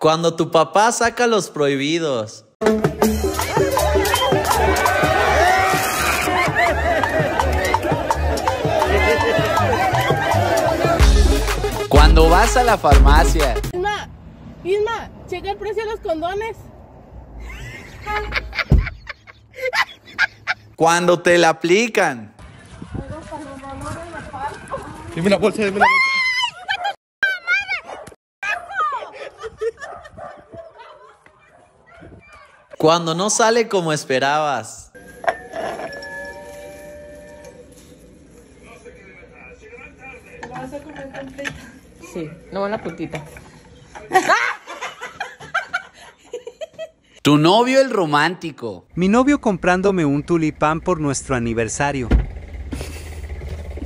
Cuando tu papá saca los prohibidos. Cuando vas a la farmacia. Isma, Isma, checa el precio de los condones. Cuando te la aplican. Dime la bolsa, dime la bolsa. Cuando no sale como esperabas. Sí, no la puntita. Tu novio el romántico. Mi novio comprándome un tulipán por nuestro aniversario.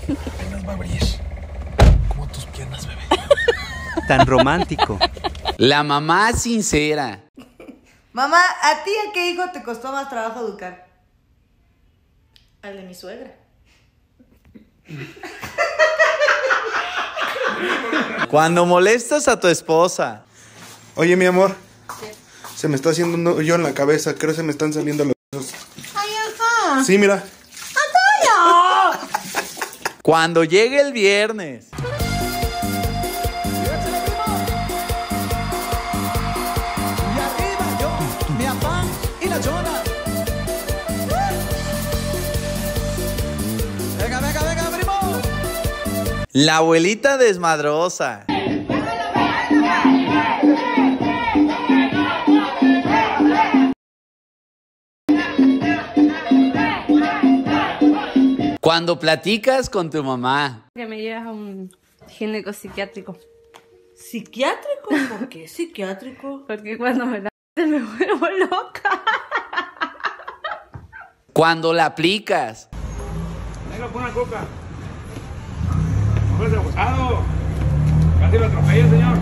Apenas va a abrir. Como tus piernas, bebé. Tan romántico. La mamá sincera. Mamá, ¿a ti a qué hijo te costó más trabajo educar? Al de mi suegra. Cuando molestas a tu esposa. Oye, mi amor. Se me está haciendo un hoyo en la cabeza. Creo que se me están saliendo los ojos. Ay, ajá. Sí, mira. Cuando llegue el viernes. La abuelita desmadrosa. Cuando platicas con tu mamá. Que me llevas a un gineco psiquiátrico. ¿Psiquiátrico? ¿Por qué psiquiátrico? Porque cuando me la me vuelvo loca. Cuando la aplicas. Venga, pon una coca. Hombre, abusado. Casi lo señor.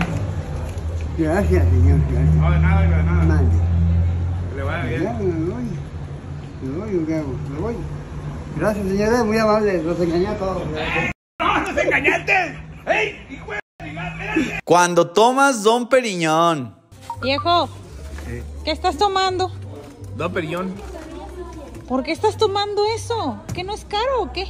Gracias, señor. Gracias. No, de nada, de nada. Mande. Que le vaya Ya bien. me voy. Me voy, ¿qué hago? Me voy. Gracias, señora. Muy amable. Los engañé a todos. ¡No, nos engañaste! ¡Ey, hijo de! Cuando tomas Don Periñón. Viejo, ¿qué estás tomando? Don Perillón. ¿Por qué estás tomando eso? ¿Que no es caro o qué?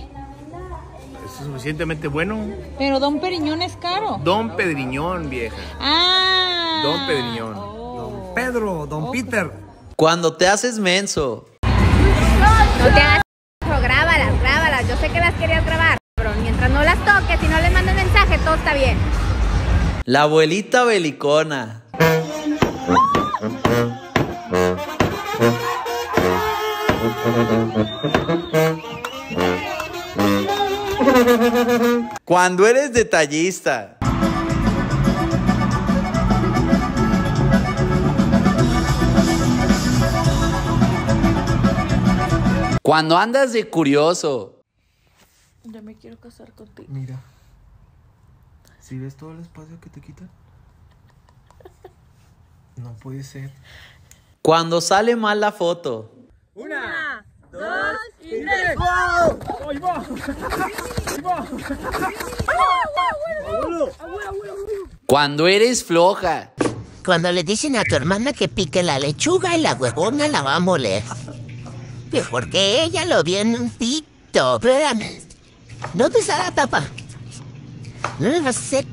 Es suficientemente bueno. Pero Don Periñón es caro. Don Pedriñón, vieja. Ah. Don Pedriñón. Oh. Pedro, don Peter. Cuando te haces menso. No te hagas grábalas, grábalas. Yo sé que las querías grabar, pero mientras no las toques y no les mandes mensaje, todo está bien. La abuelita belicona. Cuando eres detallista. Cuando andas de curioso. Ya me quiero casar contigo. Mira. ¿Si ves todo el espacio que te quitan? No puede ser. Cuando sale mal la foto. Cuando eres floja. Cuando le dicen a tu hermana que pique la lechuga y la huevona la va a moler. Pero porque ella lo vio en un TikTok. ¿Dónde está la tapa? No me vas a hacer.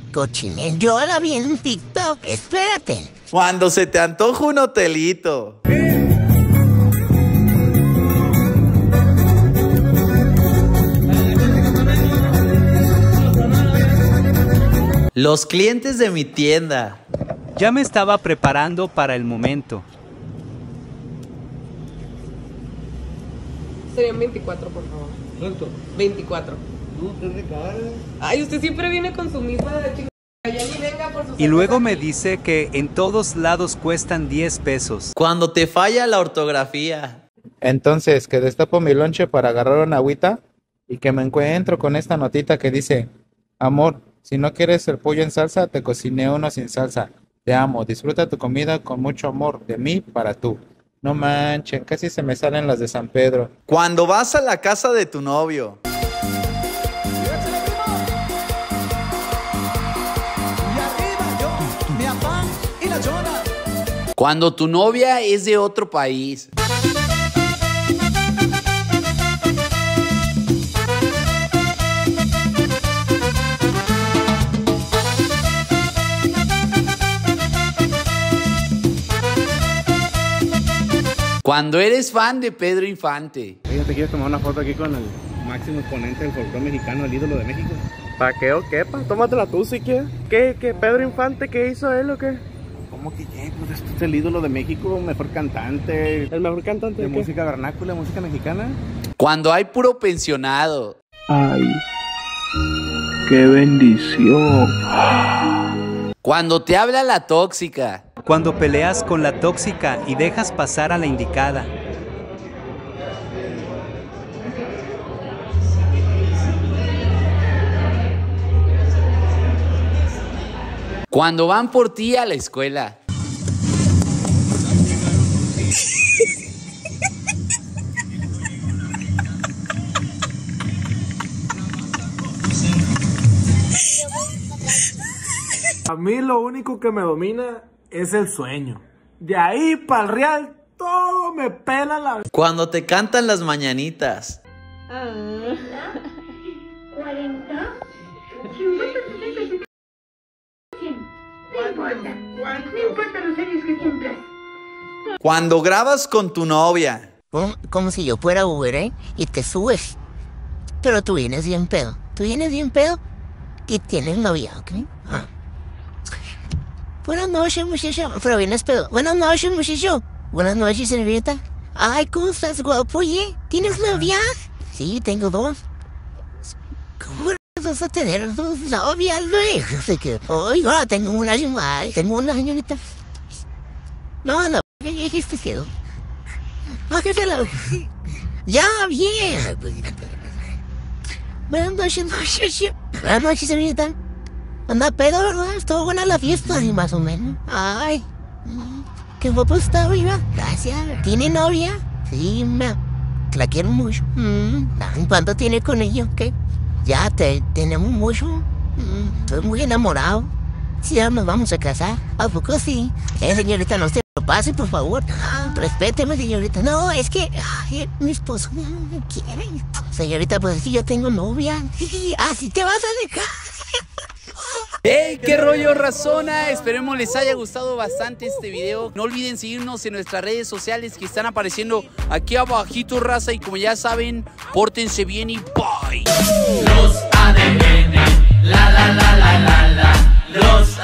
Yo la vi en un TikTok. Espérate. Cuando se te antoja un hotelito. Los clientes de mi tienda. Ya me estaba preparando para el momento. Serían 24, por favor. ¿Cuánto? 24. Ay, usted siempre viene con su misma chica. Ya ni venga por sus Y luego me dice que en todos lados cuestan 10 pesos. Cuando te falla la ortografía. Entonces, que destapo mi lonche para agarrar una agüita y que me encuentro con esta notita que dice, amor, si no quieres el pollo en salsa, te cociné uno sin salsa. Te amo, disfruta tu comida con mucho amor, de mí para tú. No manchen, casi se me salen las de San Pedro. Cuando vas a la casa de tu novio. Mi afán y la llora. Cuando tu novia es de otro país. Cuando eres fan de Pedro Infante. Oye, ¿te quieres tomar una foto aquí con el máximo exponente del folclore mexicano, el ídolo de México? ¿Para qué o qué? Pa? Tómatela tú si quieres. ¿Qué, qué? ¿Pedro Infante qué hizo él o qué? ¿Cómo que qué? Pues este es el ídolo de México, mejor cantante. ¿El mejor cantante de, de música vernácula, música mexicana? Cuando hay puro pensionado. Ay, qué bendición. Cuando te habla la tóxica. Cuando peleas con la tóxica y dejas pasar a la indicada. Cuando van por ti a la escuela. A mí lo único que me domina es el sueño. De ahí para el real, todo me pela la... Cuando te cantan las mañanitas. Ah. 40, 50, 60, 70, 80. No importa los años que cumplas. Cuando grabas con tu novia. Como, como si yo fuera Uber, ¿eh? Y te subes. Pero tú vienes bien pedo. Tú vienes bien pedo y tienes novia, ¿ok? Buenas noches, muchacho. Pero vienes pedo. Buenas noches, muchacho. Buenas noches, señorita. Ay, ¿cómo estás, guapo? Oye, ¿tienes novia? Sí, tengo dos. ¿Cómo vas a tener dos novias, güey? Así que, oiga, tengo una más. Tengo una señorita. No, no, ¿qué te la... Ya, bien. Buenas noches, muchacho. Buenas noches, señorita. Anda pedo, ¿verdad? Estuvo buena la fiesta, y más o menos. Ay, qué guapo está, viva. Gracias. ¿Tiene novia? Sí, me... La quiero mucho. Mm, ¿Cuánto tiene con ella? ¿Qué? Ya te, tenemos mucho. Mm, estoy muy enamorado. Sí, ya nos vamos a casar. ¿A poco sí? Eh, señorita, no se lo pase, por favor. Respéteme, señorita. No, es que ay, mi esposo no me quiere. Señorita, pues es que yo tengo novia. Así te vas a dejar. ¡Hey! ¿Qué rollo razona? Esperemos les haya gustado bastante este video. No olviden seguirnos en nuestras redes sociales que están apareciendo aquí abajito, raza. Y como ya saben, pórtense bien y bye. Los ADN, la la la la la la. Los